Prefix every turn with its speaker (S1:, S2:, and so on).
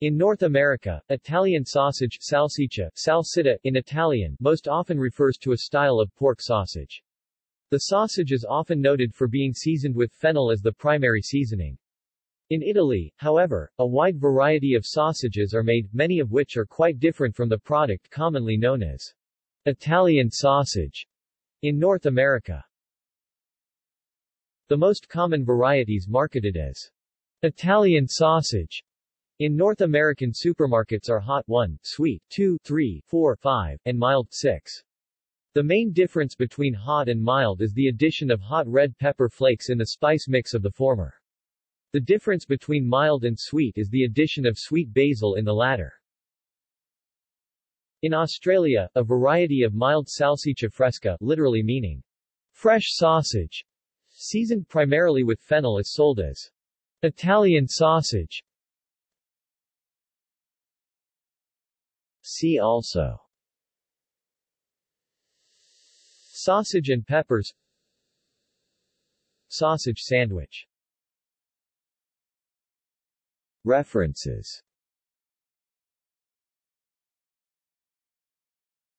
S1: In North America, Italian sausage salsiccia, salsita in Italian most often refers to a style of pork sausage. The sausage is often noted for being seasoned with fennel as the primary seasoning. In Italy, however, a wide variety of sausages are made, many of which are quite different from the product commonly known as Italian sausage in North America. The most common varieties marketed as Italian sausage in North American supermarkets are hot 1, sweet 2, 3, 4, 5, and mild 6. The main difference between hot and mild is the addition of hot red pepper flakes in the spice mix of the former. The difference between mild and sweet is the addition of sweet basil in the latter. In Australia, a variety of mild salsiccia fresca, literally meaning fresh sausage, seasoned primarily with fennel is sold as Italian sausage. See also. Sausage and peppers. Sausage sandwich. References